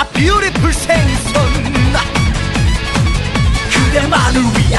A beautiful 생선그대 만을 위한